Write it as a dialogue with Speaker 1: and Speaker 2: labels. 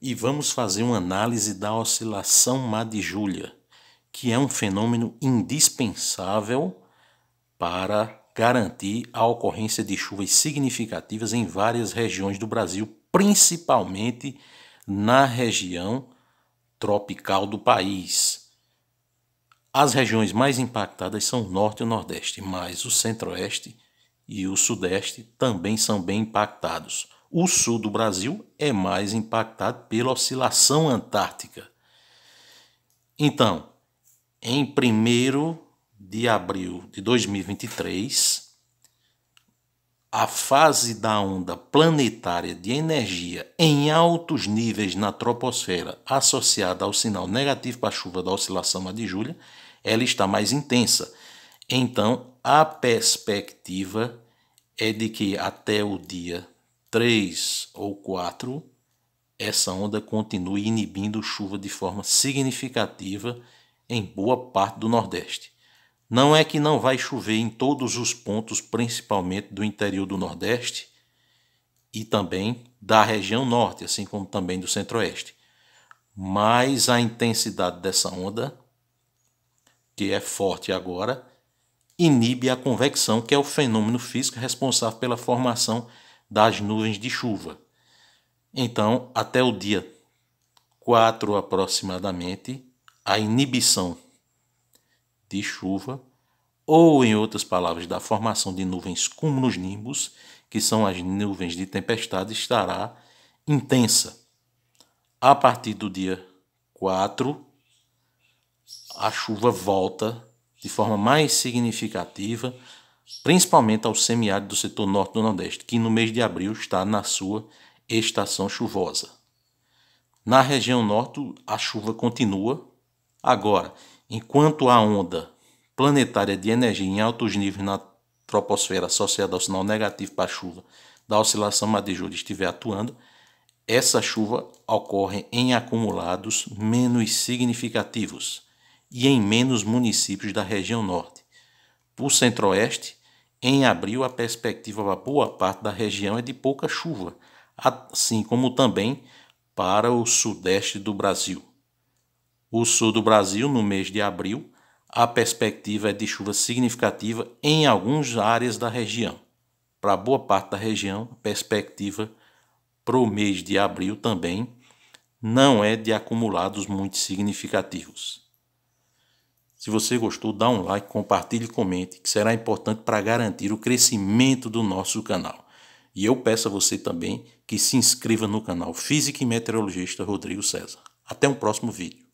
Speaker 1: e vamos fazer uma análise da oscilação Mar-de-Júlia, que é um fenômeno indispensável para garantir a ocorrência de chuvas significativas em várias regiões do Brasil, principalmente na região tropical do país. As regiões mais impactadas são o norte e o nordeste, mas o centro-oeste e o sudeste também são bem impactados. O sul do Brasil é mais impactado pela oscilação antártica. Então, em 1 de abril de 2023, a fase da onda planetária de energia em altos níveis na troposfera, associada ao sinal negativo para a chuva da oscilação de Júlia, ela está mais intensa. Então, a perspectiva é de que até o dia 3 ou 4, essa onda continue inibindo chuva de forma significativa em boa parte do Nordeste. Não é que não vai chover em todos os pontos, principalmente do interior do Nordeste e também da região Norte, assim como também do Centro-Oeste. Mas a intensidade dessa onda, que é forte agora, inibe a convecção, que é o fenômeno físico responsável pela formação das nuvens de chuva. Então, até o dia 4 aproximadamente, a inibição de chuva, ou em outras palavras, da formação de nuvens cumulonimbus, que são as nuvens de tempestade, estará intensa. A partir do dia 4, a chuva volta de forma mais significativa principalmente ao semiárido do setor norte do Nordeste, que no mês de abril está na sua estação chuvosa. Na região norte, a chuva continua. Agora, enquanto a onda planetária de energia em altos níveis na troposfera associada ao sinal negativo para a chuva da oscilação Madejura estiver atuando, essa chuva ocorre em acumulados menos significativos e em menos municípios da região norte. Por centro-oeste, em abril, a perspectiva para boa parte da região é de pouca chuva, assim como também para o sudeste do Brasil. O sul do Brasil, no mês de abril, a perspectiva é de chuva significativa em algumas áreas da região. Para boa parte da região, a perspectiva para o mês de abril também não é de acumulados muito significativos. Se você gostou, dá um like, compartilhe e comente, que será importante para garantir o crescimento do nosso canal. E eu peço a você também que se inscreva no canal Física e Meteorologista Rodrigo César. Até um próximo vídeo.